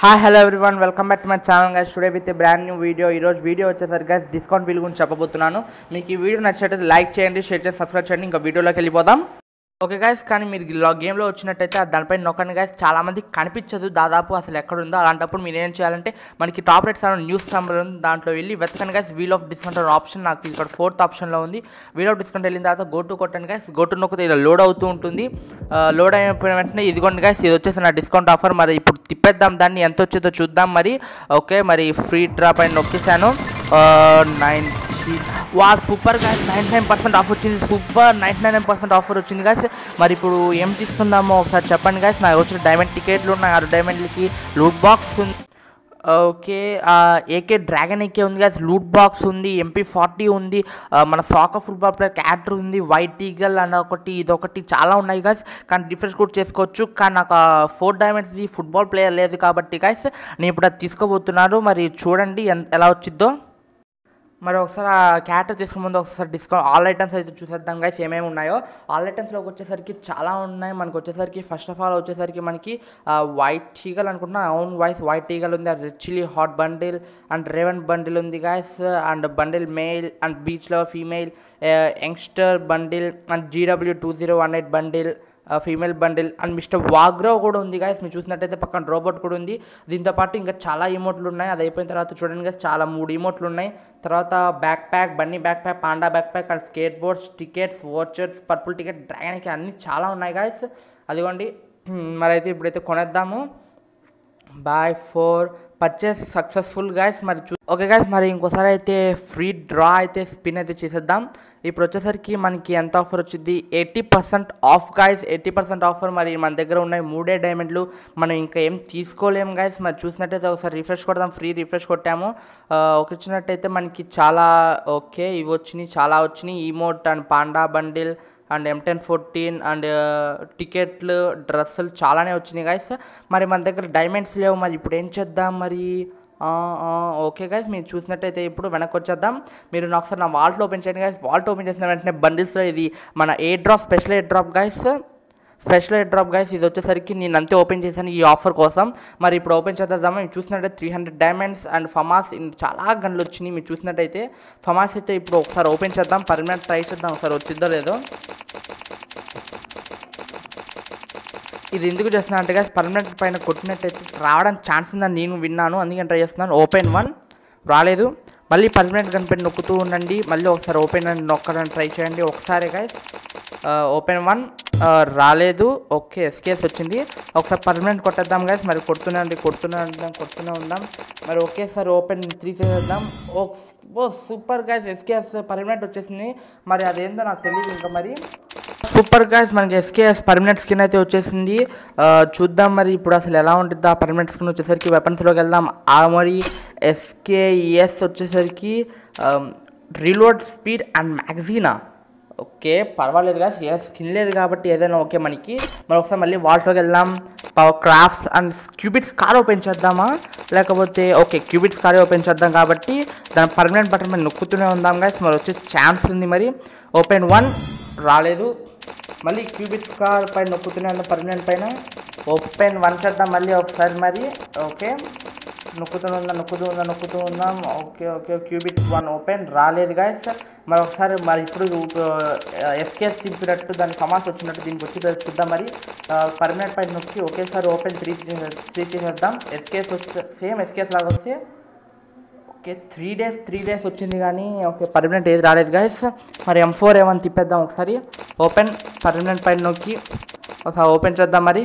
Hi hello everyone welcome back to my channel guys today with brand new video ఈరోజు video వచ్చేసరికి guys discount bill గురించి చెప్పబోతున్నాను. మీకు ఈ వీడియో నచ్చినట్టయితే లైక్ చేయండి షేర్ చేసి సబ్స్క్రైబ్ చేయండి. ఇంకా వీడియోలోకి వెళ్ళిపోదాం. ఓకే గైస్ కానీ మీరు గేమ్లో వచ్చినట్టయితే దానిపై నొక్కండి గైస్ చాలామంది కనిపించదు. దాదాపు అసలు ఎక్కడుందో అలాంటప్పుడు మీరు ఏం చేయాలంటే మనకి టాప్ రేట్స్ అనే న్యూస్ నెంబర్ ఉంది దాంట్లో వెళ్ళి వెతకండి గాయస్ వీల్ ఆఫ్ డిస్కౌంట్ అనే ఆప్షన్ నాకు ఇక్కడ ఫోర్త్ ఆప్షన్లో ఉంది. వీల్ ఆఫ్ డిస్కౌంట్ వెళ్ళిన తర్వాత గోటు కొట్టండి గాయస్ గోటు నొక్కితే ఇలా లోడ్ అవుతూ ఉంటుంది. లోడ్ అయిపోయిన వెంటనే ఇదిగోండి గాయస్ ఇది వచ్చేసి నా డిస్కౌంట్ ఆఫర్ మరి ఇప్పుడు తిప్పేద్దాం దాన్ని. ఎంత వచ్చేదో చూద్దాం మరి. ఓకే మరి ఫ్రీ డ్రాప్ అని నొక్కేసాను nine wow super guys ninety nine percent offer వచ్చింది. Super ninety nine percent offer వచ్చింది గాయస్ మరి ఇప్పుడు ఏం తీసుకుందామో ఒకసారి చెప్పండి గాయస్ నాకు వచ్చిన డైమండ్ టికెట్లు ఉన్నాయి. ఆరు డైమండ్లకి లూట్ బాక్స్ ఉంది. ఓకే ఏకే డ్రాగన్ ఏకే ఉంది గాయస్ లూట్ బాక్స్ ఉంది. ఎంపీ ఫార్టీ ఉంది. మన సాకర్ ఫుట్బాల్ ప్లేయర్ క్యాటర్ ఉంది. వైట్ ఈగల్ అని ఒకటి ఇదొకటి చాలా ఉన్నాయి గాయస్ కానీ డిఫరెన్స్ కూడా చేసుకోవచ్చు. కానీ నాకు ఫోర్ డైమండ్స్ది ఫుట్బాల్ ప్లేయర్ లేదు కాబట్టి గాయస్ నేను ఇప్పుడు అది తీసుకోబోతున్నాను మరి చూడండి ఎంత ఎలా వచ్చిద్దో. మరి ఒకసారి ఆ క్యాటర్ తీసుకున్న ముందు ఒకసారి డిస్కౌంట్ ఆల్ ఐటమ్స్ అయితే చూసేద్దాం గైస్ ఏమేమి ఉన్నాయో. ఆల్ ఐటమ్స్లోకి వచ్చేసరికి చాలా ఉన్నాయి. మనకు వచ్చేసరికి ఫస్ట్ ఆఫ్ ఆల్ వచ్చేసరికి మనకి వైట్ టీగల్ అనుకుంటున్నా. అవున్ వాయిస్ వైట్ టీగల్ ఉంది. Red chilli hot bundle and raven bundle ఉంది guys and bundle male and బీచ్లో female youngster bundle and GW two zero one eight bundle female bundle and mister వాగ్రో కూడా ఉంది గాయస్ మీరు చూసినట్టయితే పక్కన రోబోట్ కూడా ఉంది. దీంతో పాటు ఇంకా చాలా ఇమోట్లు ఉన్నాయి. అది అయిపోయిన తర్వాత చూడండి guys, చాలా మూడు ఇమోట్లు ఉన్నాయి. తర్వాత backpack bunny backpack panda backpack and skateboards tickets vouchers purple ticket డ్రాగన్కి అన్నీ చాలా ఉన్నాయి గాయస్ అదిగోండి. మరి అయితే ఇప్పుడైతే కొనేద్దాము. Buy four purchase successful guys మరి చూ ఓకే గాయస్ మరి ఇంకోసారి అయితే ఫ్రీ డ్రా అయితే స్పిన్ అయితే చేసేద్దాం. ఇప్పుడు వచ్చేసరికి మనకి ఎంత ఆఫర్ వచ్చింది eighty percent off guys eighty percent offer మరి మన దగ్గర ఉన్నాయి మూడే డైమండ్లు మనం ఇంకా ఏం తీసుకోలేము గాయస్ మరి చూసినట్టయితే ఒకసారి రిఫ్రెష్ కొడదాం. ఫ్రీ రిఫ్రెష్ కొట్టాము. ఒక వచ్చినట్టయితే మనకి చాలా ఓకే. ఇవి వచ్చినాయి చాలా వచ్చినాయి. Emote and panda bundle and M ten fourteen and టికెట్లు డ్రెస్సులు చాలానే వచ్చినాయి గాయస్ మరి మన దగ్గర డైమండ్స్ లేవు. మరి ఇప్పుడు ఏం చేద్దాం మరి? ఓకే గైస్ మీరు చూసినట్టయితే ఇప్పుడు వెనక్కి వచ్చేద్దాం మీరు నా ఒకసారి నా వాల్ట్ ఓపెన్ చేయండి గైస్ వాల్ట్ ఓపెన్ చేసిన వెంటనే బండిల్స్లో ఇది మన ఏ డ్రాప్ స్పెషల్ ఏ drop guys special air drop guys ఇది వచ్చేసరికి నేను అంతే ఓపెన్ చేశాను ఈ ఆఫర్ కోసం. మరి ఇప్పుడు ఓపెన్ చేద్దామా? మీరు చూసినట్టయితే three hundred diamonds and FAMAS చాలా గన్లు వచ్చినాయి. మీరు చూసినట్టయితే ఫమాస్ అయితే ఇప్పుడు ఒకసారి ఓపెన్ చేద్దాం. పర్మనెంట్ ట్రై చేద్దాం ఒకసారి వచ్చిందో లేదో. ఇది ఎందుకు చేస్తున్నా అంటే guys పర్మనెంట్ పైన కొట్టినట్టయితే రావడానికి ఛాన్స్ ఉందని నేను విన్నాను. అందుకని ట్రై చేస్తున్నాను. ఓపెన్ వన్ రాలేదు. మళ్ళీ పర్మనెంట్ కనిపెట్టి నొక్కుతూ ఉండండి. మళ్ళీ ఒకసారి ఓపెన్ అని నొక్కడానికి ట్రై చేయండి. ఒకసారి గైస్ ఓపెన్ వన్ రాలేదు. ఓకే ఎస్కేస్ వచ్చింది. ఒకసారి పర్మనెంట్ కొట్టేద్దాం గైస్ మరి కొడుతూనే ఉండి కొడుతూనే ఉందాం కొడుతూనే ఉందాం మరి ఒకేసారి ఓపెన్ త్రీ చేసేద్దాం. ఓ ఓ సూపర్ గైస్ ఎస్కేఎస్ పర్మనెంట్ వచ్చేసింది. మరి అదేందో నాకు తెలియదు ఇంకా మరి. సూపర్ గాయస్ మనకి ఎస్కేఎస్ పర్మనెంట్ స్కిన్ అయితే వచ్చేసింది. చూద్దాం మరి ఇప్పుడు అసలు ఎలా ఉంటుంది ఆ పర్మనెంట్ స్కిన్ వచ్చేసరికి వెపన్స్లోకి వెళ్దాం. ఆ మరి ఎస్కేఎస్ వచ్చేసరికి రీలోడ్ స్పీడ్ అండ్ మ్యాగజీనా ఓకే పర్వాలేదు గాయస్ ఏ స్కిన్ లేదు కాబట్టి ఏదైనా ఓకే మనకి. మరి ఒకసారి మళ్ళీ వాల్ట్లోకి వెళ్దాం. Power crafts and cubits car open చేద్దామా? లేకపోతే ఓకే క్యూబిట్స్ కార్ ఓపెన్ చేద్దాం కాబట్టి దాని పర్మనెంట్ బటన్ మీద నొక్కుతూనే ఉందాం గాయస్ మరి వచ్చే ఛాన్స్ ఉంది మరి. ఓపెన్ వన్ రాలేదు. మళ్ళీ క్యూబిట్స్ కార్ పైన నొక్కుతూనే ఉందాం పర్మనెంట్ పైన? ఓపెన్ వన్ చేద్దాం మళ్ళీ ఒకసారి మరి. ఓకే నొక్కుతూ ఉందాం నొక్కుతూ ఉందాం నొక్కుతూ ఉందాం okay okay cubit one open. రాలేదు గాయస్ మరి ఒకసారి మరి ఇప్పుడు ఎస్కేఎస్ తిప్పినట్టు దాని సమాస్ వచ్చినట్టు దీనికి వచ్చి చూద్దాం మరి. పర్మనెంట్ పైన నొక్కి ఒకేసారి ఓపెన్ త్రీ త్రీ చేసేద్దాం ఎస్కేఎస్ వస్తే సేమ్ ఎస్కేఎస్ లాగా వస్తే. Okay three days three days వచ్చింది కానీ ఓకే పర్మనెంట్ ఏది రాలేదు గాయస్ మరి ఎం ఫోర్ ఏమని తిప్పేద్దాం ఒకసారి. ఓపెన్ పర్మనెంట్ పైన నొక్కి ఒకసారి ఓపెన్ చేద్దాం మరి.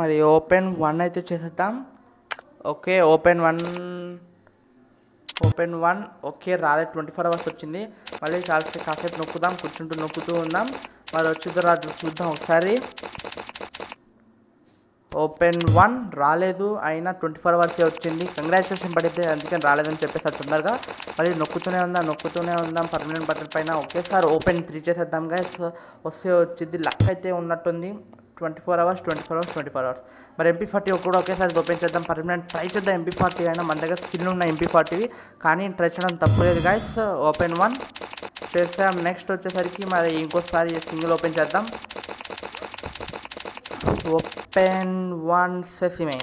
మరి ఓపెన్ వన్ అయితే చేసేద్దాం. Okay open one open one okay రాలేదు. ట్వంటీ ఫోర్ అవర్స్ వచ్చింది. మళ్ళీ కాసేపు కాసేపు నొక్కుదాం కూర్చుంటూ నొక్కుతూ ఉందాం. మరి వచ్చిందో రాదు చూద్దాం ఒకసారి. ఓపెన్ వన్ రాలేదు అయినా ట్వంటీ ఫోర్ అవర్స్ వచ్చింది. కంగ్రాచులేషన్ పడితే అందుకని రాలేదని చెప్పేసి తొందరగా మళ్ళీ నొక్కుతూనే ఉందాం నొక్కుతూనే ఉందాం. పర్మనెంట్ బటన్ పైన ఒకేసారి ఓపెన్ త్రీ చేసేద్దాం గైస్ వస్తే వచ్చింది లక్ అయితే ఉన్నట్టుంది. Twenty four hours twenty four hours twenty four hours. మరి ఎంపీ ఫార్టీ కూడా ఒకేసారి ఓపెన్ చేద్దాం. పర్మనెంట్ ట్రై చేద్దాం ఎంపీ ఫార్టీ అయినా. మన దగ్గర స్కిల్ ఉన్న ఎంపీ ఫార్టీవి కానీ ట్రై చేయడం తప్పలేదు గైస్ ఓపెన్ వన్ చేస్తాం నెక్స్ట్ వచ్చేసరికి మరి ఇంకోసారి సింగిల్ ఓపెన్ చేద్దాం. ఓపెన్ వన్ సెసిమే.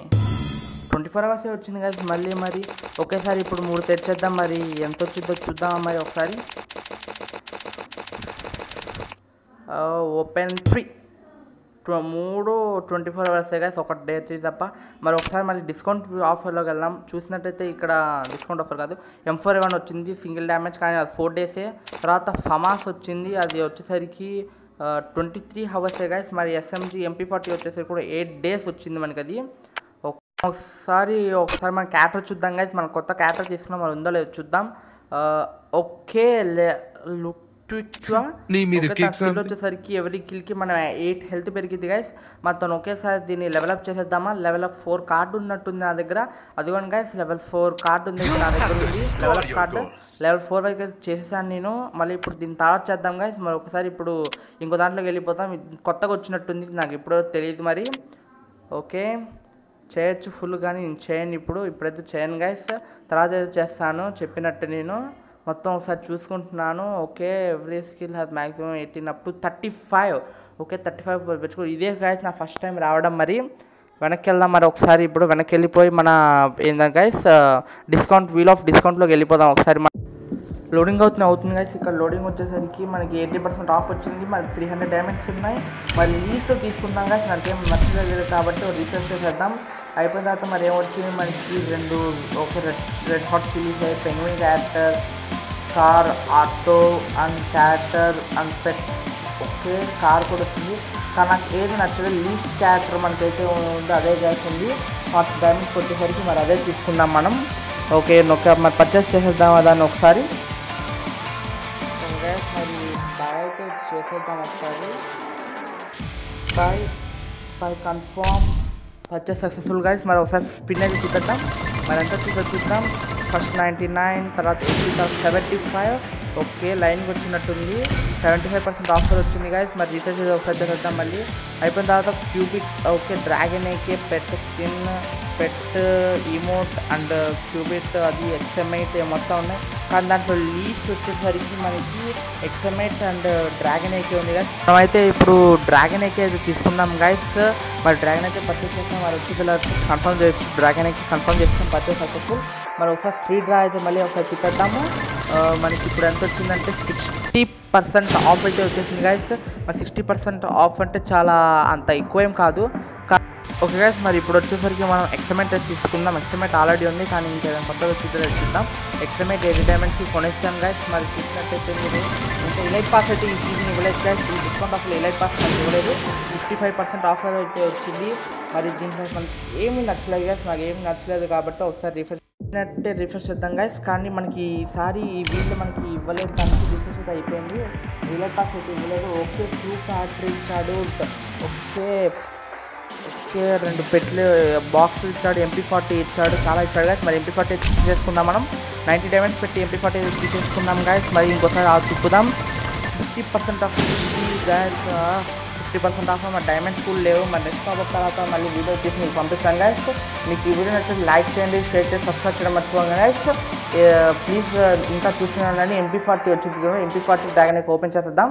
ట్వంటీ ఫోర్ అవర్సే వచ్చింది కదా మళ్ళీ మరి ఒకేసారి ఇప్పుడు మూడు తెచ్చేద్దాం మరి. ఎంత వచ్చిందో చూద్దాం మరి ఒకసారి? Open three. మూడు ట్వంటీ ఫోర్ అవర్స్ గైస్ ఒక డే త్రీ తప్ప. మరి ఒకసారి మళ్ళీ డిస్కౌంట్ ఆఫర్లోకి వెళ్దాం. చూసినట్టయితే ఇక్కడ డిస్కౌంట్ ఆఫర్ కాదు. ఎం ఫోర్ వన్ వచ్చింది సింగిల్ డ్యామేజ్ కానీ అది ఫోర్ డేసే తర్వాత ఫమాస్ వచ్చింది అది వచ్చేసరికి ట్వంటీ త్రీ హవర్సే గైస్ మరి ఎస్ఎంజీ ఎంపీ ఫార్టీ వచ్చేసరికి కూడా ఎయిట్ డేస్ వచ్చింది మనకి అది. ఒకసారి ఒకసారి మన క్యాటర్ చూద్దాం గైస్ మన కొత్త క్యాటర్ తీసుకున్నాం మరి ఉందో లేదో చూద్దాం. ఓకే లుక్ అంతే. వచ్చేసరికి ఎవరి కిల్కి మనం ఎయిట్ హెల్త్ పెరిగింది గైస్ మొత్తం ఒకేసారి దీన్ని లెవెలప్ చేసేద్దామా? లెవెల్ అప్ ఫోర్ కార్డు ఉన్నట్టుంది నా దగ్గర. అదిగోండి గైస్ లెవెల్ ఫోర్ కార్డు ఉంది నా దగ్గర ఉంది. Level up card level four వరకు అయితే చేసేసాను నేను. మళ్ళీ ఇప్పుడు దీన్ని తర్వాత చేద్దాం గైస్ మరి ఒకసారి ఇప్పుడు ఇంకో దాంట్లోకి వెళ్ళిపోతాం. కొత్తగా వచ్చినట్టుంది. నాకు ఇప్పుడు తెలియదు మరి. ఓకే. చేయొచ్చు ఫుల్ కానీ నేను చేయను ఇప్పుడు. ఇప్పుడైతే చేయను గైస్ తర్వాత చేస్తాను. చెప్పినట్టు నేను. మొత్తం ఒకసారి చూసుకుంటున్నాను. Okay every skill has maximum eighteen up to thirty five okay thirty five పెంచుకో ఇదే గైస్ నా ఫస్ట్ టైం రావడం మరి. వెనక్కి వెళ్దాం మరి ఒకసారి ఇప్పుడు వెనక్కి వెళ్ళిపోయి మన ఏంటంటే గైస్ డిస్కౌంట్ వీల్ ఆఫ్ డిస్కౌంట్లోకి వెళ్ళిపోదాం ఒకసారి మన లోడింగ్ అవుతుంది అవుతుంది గైస్ ఇక్కడ లోడింగ్ వచ్చేసరికి మనకి ఎయిటీ పర్సెంట్ ఆఫ్ వచ్చింది. మనకి త్రీ హండ్రెడ్ డ్యామేజ్ ఉన్నాయి. మరి లీస్ట్ తీసుకుందాం గైస్ నాకేం నచ్చలేదు కాబట్టి రీసెర్చ్ చేసేద్దాం. అయిపోయిన తర్వాత మరి ఏమొచ్చింది మనకి రెండు ఒక red red hot chillies penguin character car auto and character and pet okay car కూడా వచ్చింది కానీ నాకు ఏది నచ్చలేదు లీస్ట్ క్యారెక్టర్ మనకైతే ఉందో అదే గ్యాస్ ఉంది ఫార్టీ డ్యామేజ్ వచ్చేసరికి మరి అదే తీసుకుందాం మనం ఓకే నొక్క మరి పర్చేస్ చేసేద్దాం దాన్ని ఒకసారి గ్యాస్ మరి బాయ్ అయితే చేసేద్దాం ఒకసారి buy buy confirm purchase successful guys మరి ఒకసారి పిన్ అయితే చూపెట్టాం మరి ఎంత చూపెట్టి చూద్దాం ఫస్ట్ నైంటీ నైన్ తర్వాత ఎయిటీ తర్వాత సెవెంటీ ఫైవ్. ఓకే లైన్కి వచ్చినట్టుంది సెవెంటీ ఫైవ్ పర్సెంట్ ఆఫర్ వచ్చింది గైస్ మరి రీఛార్జ్ చేసి ఒకసారి చేద్దాం మళ్ళీ. అయిపోయిన తర్వాత cubic okay dragon AK pet skin pet emote and cubit అది ఎక్స్ఎంఐట్ మొత్తం ఉన్నాయి. కానీ దాంట్లో లీస్ట్ వచ్చేసరికి మనకి XM eight and dragon AK ఉంది గైస్ మనమైతే ఇప్పుడు డ్రాగన్ ఏకే అయితే తీసుకున్నాం గైస్ మరి డ్రాగన్ అయితే పర్చేస్ చేస్తాం మరి వచ్చి కన్ఫర్మ్ చేయొచ్చు. డ్రాగన్ ఏకే కన్ఫర్మ్ చేస్తాం పర్చేస్ సక్సెస్ఫుల్ మరి ఒకసారి ఫ్రీ డ్రా అయితే మళ్ళీ ఒకసారి తిప్పేద్దాము. మనకి ఇప్పుడు ఎంత వచ్చిందంటే సిక్స్టీ పర్సెంట్ ఆఫ్ అయితే వచ్చేసింది గైస్ మరి సిక్స్టీ పర్సెంట్ ఆఫ్ అంటే చాలా అంత ఎక్కువ ఏం కాదు. ఓకే గైస్ మరి ఇప్పుడు వచ్చేసరికి మనం ఎక్స్ఎమెంట్ తీసుకుందాం. ఎక్స్ఎమెంట్ ఆల్రెడీ ఉంది కానీ ఇంకేదైనా కొత్తగా వచ్చి చూద్దాం. ఎక్స్ఎమెంట్ ఎయిటీ డైమండ్స్కి కొనేస్తాం గైస్ మరి చూసినట్టయితే మీరు ఇంకా ఎలైట్ పాస్ అయితే ఈ సీజన్ ఇవ్వలేదు గైస్ ఈ డిస్కౌంట్ అసలు ఎలైట్ పాస్ మనకి ఇవ్వలేదు. ఫిఫ్టీ ఫైవ్ పర్సెంట్ ఆఫర్ అయితే వచ్చింది. మరి దీంట్లో మనకి ఏమీ నచ్చలేదు గైస్ నాకు ఏమి నచ్చలేదు కాబట్టి ఒకసారి రిఫ్రెష్ అంటే రిఫ్రెష్ చేద్దాం గైస్ కానీ మనకి ఈసారి ఈ వీళ్ళు మనకి ఇవ్వలేదు కానీ రిఫ్రెష్ అయితే అయిపోయింది. రిలైట్ పాస్ అయితే ఇవ్వలేదు. ఓకే టూ ఫ్యాక్టరీ ఇచ్చాడు. ఓకే ఓకే రెండు పెట్లు బాక్సులు ఇచ్చాడు ఎంపీ ఫార్టీ ఇచ్చాడు చాలా ఇచ్చాడు గాయస్ మరి ఎంపీ ఫార్టీ తీసేసుకుందాం మనం. నైంటీ డైమండ్స్ పెట్టి ఎంపీ ఫార్టీ తీసేసుకుందాం గాయస్ మరి ఇంకోసారి తిప్పుదాం. Fifty percent off guys fifty percent off మా డైమండ్స్ కూడా లేవు మరి నెక్స్ట్ టాపిక్ తర్వాత మళ్ళీ వీడియో తీసి మీకు పంపిస్తాను గైస్ మీకు ఈ వీడియో నచ్చితే లైక్ చేయండి షేర్ చేసి సబ్స్క్రైబ్ చేయడం మర్చిపోండి గైస్ ప్లీజ్ ఇంకా చూస్తున్నానండి ఎంపీ ఫార్టీ వచ్చింది కదా ఎంపీ ఫార్టీ డ్రాగన్ ఓపెన్ చేద్దాం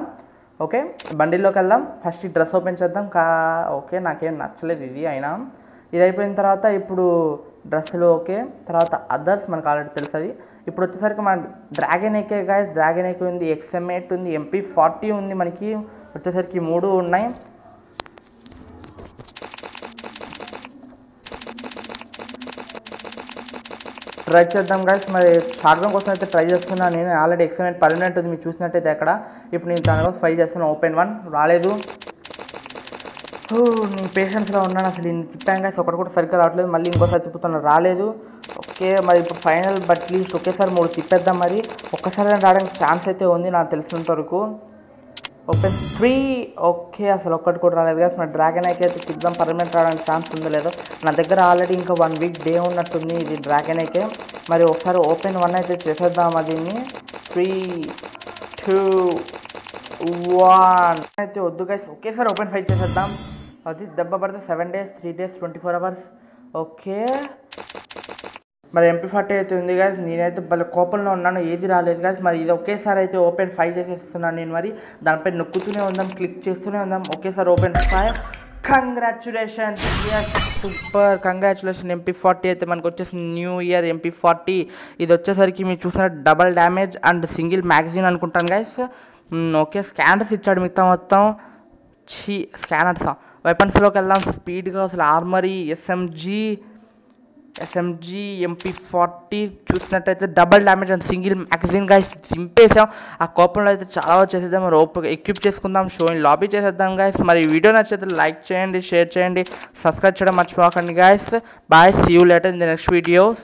ఓకే బండిల్లోకి వెళ్దాం. ఫస్ట్ డ్రెస్ ఓపెన్ చేద్దాం. కా ఓకే నాకేం నచ్చలేదు ఇది అయినా. ఇది అయిపోయిన తర్వాత ఇప్పుడు డ్రెస్సులు ఓకే తర్వాత అదర్స్ మనకు ఆల్రెడీ తెలుస్తుంది ఇప్పుడు వచ్చేసరికి మన dragon AK guys dragon AK ఉంది ఎక్స్ఎంఎట్ ఉంది ఎంపీ ఫార్టీ ఉంది మనకి. వచ్చేసరికి మూడు ఉన్నాయి. ట్రై చేద్దాం గైస్ మరి షార్ట్ కోసం అయితే ట్రై చేస్తున్నాను నేను ఆల్రెడీ ఎక్స్పెరిమెంట్ పర్మనెంట్ ఉంది మీరు చూసినట్టయితే అక్కడ. ఇప్పుడు నేను దానికోసం ట్రై చేస్తున్నాను ఓపెన్ వన్ రాలేదు. ఓ, నేను పేషెన్స్లో ఉన్నాను. అసలు నేను తిప్పాను గైస్ ఒకటి కూడా సరిగ్గా రావట్లేదు. మళ్ళీ ఇంకోసారి తిప్పుతున్నాను రాలేదు. ఓకే మరి ఇప్పుడు ఫైనల్ బట్ లీస్ట్ ఒకేసారి మూడు తిప్పేద్దాం మరి. ఒక్కసారి రావడానికి ఛాన్స్ అయితే ఉంది నాకు తెలిసినంత వరకు ఓపెన్ త్రీ ఓకే అసలు ఒక్కటి కూడా రాలేదు కదా మన డ్రాగన్ అయితే అయితే తిద్దాం పర్మనెంట్ రావడానికి ఛాన్స్ ఉందో లేదో? నా దగ్గర ఆల్రెడీ ఇంకా వన్ వీక్ డే ఉన్నట్టుంది ఇది డ్రాగన్ అయితే మరి ఒకసారి ఓపెన్ వన్ అయితే చేసేద్దాం దీన్ని? త్రీ టూ వన్ అయితే వద్దు గైస్ ఒకేసారి ఓపెన్ ఫైట్ చేసేద్దాం. అది దెబ్బ పడితే seven days three days twenty four hours okay. మరి ఎంపీ ఫార్టీ అయితే ఉంది గాయస్ నేనైతే భలే కోపంలో ఉన్నాను. ఏది రాలేదు గాయస్ మరి ఇది ఒకేసారి అయితే ఓపెన్ ఫైవ్ చేసేస్తున్నాను నేను మరి. దానిపై నొక్కుతూనే ఉందాం క్లిక్ చేస్తూనే ఉందాం. ఒకేసారి open five congratulation super congratulation MP forty అయితే మనకు వచ్చేసి న్యూ ఇయర్ ఎంపీ ఫార్టీ ఇది వచ్చేసరికి మీరు చూసిన double damage and single magazine అనుకుంటాను గైస్ ఓకే స్కానర్స్ ఇచ్చాడు మిగతా మొత్తం. చీ స్కానర్స్ వెపన్స్లోకి వెళ్దాం. స్పీడ్గా అసలు armoury SMG SMG MP forty చూసినట్టయితే డబల్ డ్యామేజ్ అండ్ సింగిల్ మ్యాగజైన్గా చింపేసాం ఆ కోపంలో అయితే చాలా వచ్చేసేద్దాం రోప్ ఎక్విప్ చేసుకుందాం. షోని లాబీ చేసేద్దాం గాయస్ మరి వీడియో నచ్చితే లైక్ చేయండి షేర్ చేయండి. సబ్స్క్రైబ్ చేయడం మర్చిపోకండి guys bye see you later in the next videos